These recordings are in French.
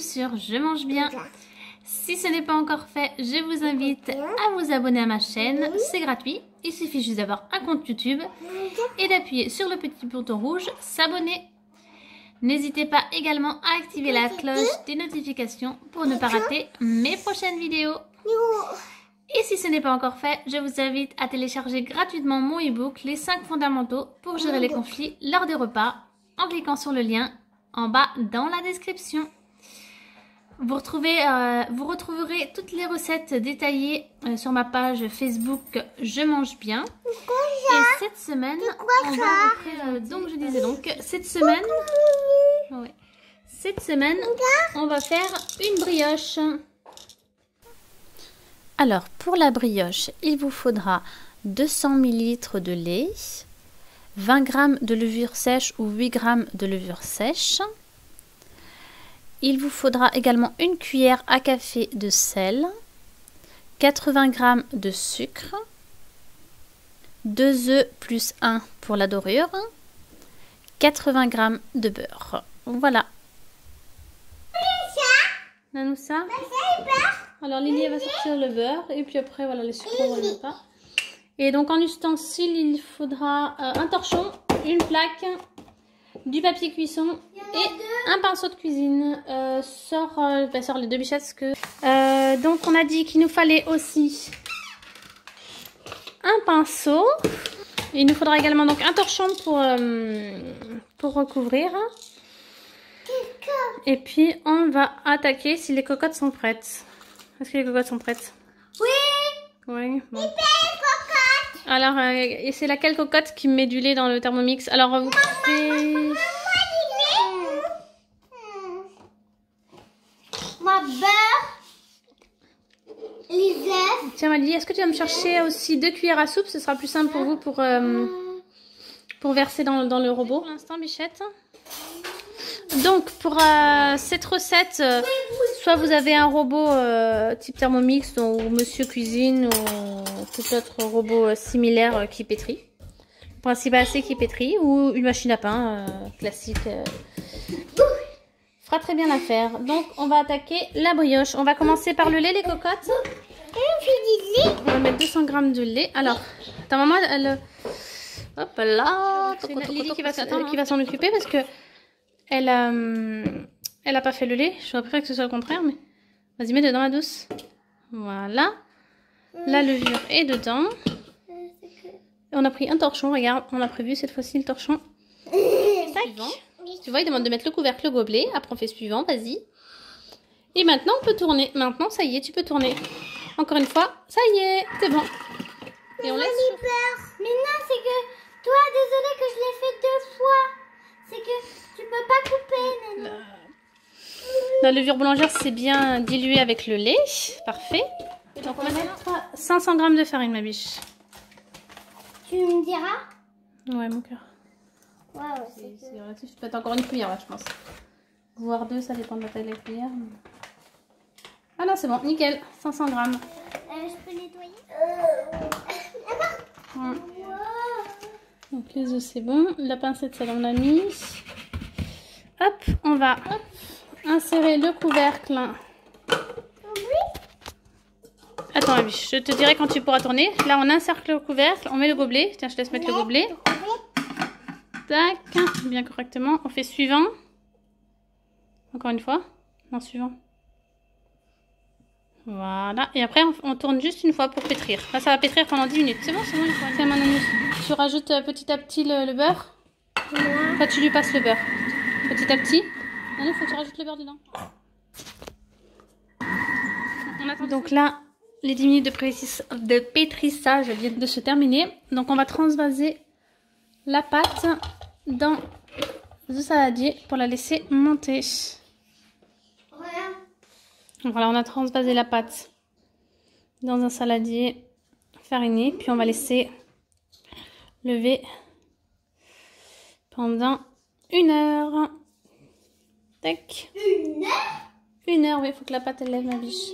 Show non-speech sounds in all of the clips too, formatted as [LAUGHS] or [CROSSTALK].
sur Je mange bien. Si ce n'est pas encore fait, je vous invite à vous abonner à ma chaîne. C'est gratuit. Il suffit juste d'avoir un compte YouTube et d'appuyer sur le petit bouton rouge S'abonner. N'hésitez pas également à activer la cloche des notifications pour ne pas rater mes prochaines vidéos. Et si ce n'est pas encore fait, je vous invite à télécharger gratuitement mon e-book Les 5 fondamentaux pour gérer les conflits lors des repas en cliquant sur le lien en bas dans la description. Vous, retrouvez, euh, vous retrouverez toutes les recettes détaillées euh, sur ma page Facebook Je mange bien. Et cette semaine, on va euh, donc je disais donc, cette semaine, cette semaine, on va faire une brioche. Alors, pour la brioche, il vous faudra 200 ml de lait, 20 g de levure sèche ou 8 g de levure sèche, il vous faudra également une cuillère à café de sel, 80 g de sucre, 2 œufs plus 1 pour la dorure, 80 g de beurre. Voilà. Nanoussa Alors Lily va sortir le beurre et puis après voilà les sucres on pas. Et donc en ustensile il faudra euh, un torchon, une plaque, du papier cuisson et un pinceau de cuisine. Euh, sort, euh, bah, sort les deux bichettes. que... Euh, donc on a dit qu'il nous fallait aussi un pinceau. Il nous faudra également donc un torchon pour, euh, pour recouvrir. Et puis on va attaquer si les cocottes sont prêtes. Est-ce que les cocottes sont prêtes? Oui Oui. Bon. Alors, et c'est laquelle cocotte qui met du lait dans le thermomix Alors, vous pouvez... Ma beurre. Les œufs. Tiens, Mali, est-ce que tu vas me chercher aussi deux cuillères à soupe? Ce sera plus simple pour vous pour, euh, pour verser dans, dans, le robot. Pour l'instant, Bichette. Donc, pour euh, cette recette, euh, soit vous avez un robot euh, type Thermomix ou Monsieur Cuisine ou tout autre robot similaire qui pétrit. Le principal, c'est qui pétrit ou une machine à pain classique. fera très bien l'affaire. Donc, on va attaquer la brioche. On va commencer par le lait, les cocottes. On va mettre 200 grammes de lait. Alors, ta maman, elle... Hop là Lily qui va, qui va s'en occuper parce que elle a, elle a pas fait le lait. Je préfère que ce soit le contraire, mais vas-y, mets dedans, ma douce. Voilà. La levure est dedans. On a pris un torchon, regarde, on a prévu cette fois-ci le torchon. [COUGHS] Suivant. Tu vois, il demande de mettre le couvercle, le gobelet. Après, on fait suivant, vas-y. Et maintenant, on peut tourner. Maintenant, ça y est, tu peux tourner. Encore une fois, ça y est, c'est bon. Et on laisse. Peur. Mais non, c'est que toi, désolé que je l'ai fait deux fois. C'est que peux pas couper, Nano. La levure boulangère, c'est bien dilué avec le lait. Parfait. Donc, on va mettre 500 g de farine, ma biche. Tu me diras Ouais, mon cœur. Wow, c'est relatif. Tu peux mettre encore une cuillère, là, je pense. Voire deux, ça dépend de la taille de la cuillère. Ah non, c'est bon, nickel. 500 g. Euh, je peux nettoyer [LAUGHS] ouais. Donc les œufs, c'est bon. La pincette, ça, on l'a mis. On va insérer le couvercle. Attends, je te dirai quand tu pourras tourner. Là, on insère le couvercle, on met le gobelet. Tiens, je te laisse mettre le gobelet. Tac, bien correctement. On fait suivant. Encore une fois. Non, suivant. Voilà. Et après, on, on, tourne juste une fois pour pétrir. Là, ça va pétrir pendant 10 minutes. C'est bon, c'est bon. Tiens, tu rajoutes euh, petit à petit le, le beurre? Ouais. Enfin, tu lui passes le beurre. Petit à petit. Il faut que tu rajoutes le beurre dedans. On attend Donc là, les 10 minutes de, de pétrissage viennent de se terminer. Donc on va transvaser la pâte dans le saladier pour la laisser monter. Voilà. Voilà, on a transvasé la pâte dans un saladier fariné. Puis on va laisser lever pendant une heure. Tac. Une heure Une heure, oui, il faut que la pâte elle lève ma biche.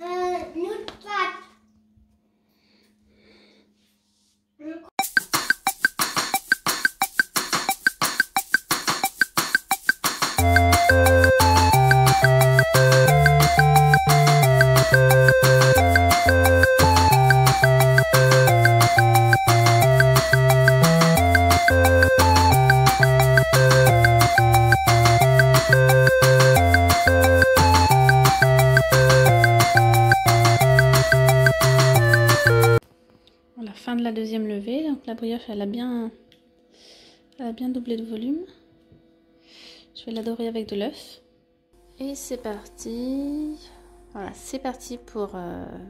Euh, une pâte. Fin de la deuxième levée. Donc la brioche, elle a bien, elle a bien doublé de volume. Je vais la dorer avec de l'œuf. Et c'est parti. Voilà, c'est parti pour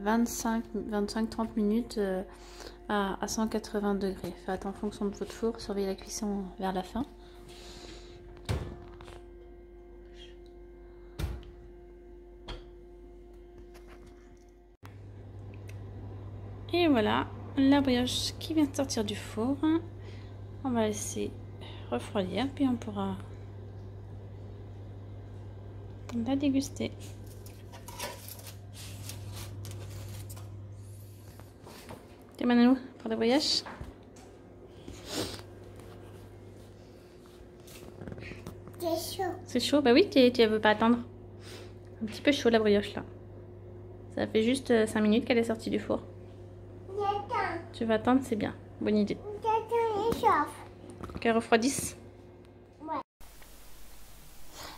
25-30 minutes euh, à, 180 degrés. Faites en fonction de votre four, surveillez la cuisson vers la fin. Et voilà, la brioche qui vient de sortir du four. On va laisser refroidir, puis on pourra la déguster. T'es Mananou pour le voyage C'est chaud. C'est chaud? Bah oui, tu ne veux pas attendre. Un petit peu chaud la brioche là. Ça fait juste 5 euh, minutes qu'elle est sortie du four. Tu vas attendre, c'est bien. Bonne idée. Qu'elle refroidisse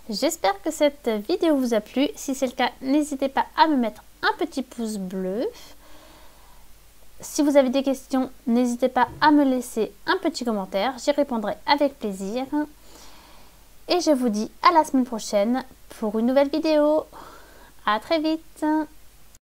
J'espère que cette vidéo vous a plu. Si c'est le cas, n'hésitez pas à me mettre un petit pouce bleu. Si vous avez des questions, n'hésitez pas à me laisser un petit commentaire. J'y répondrai avec plaisir. Et je vous dis à la semaine prochaine pour une nouvelle vidéo. À très vite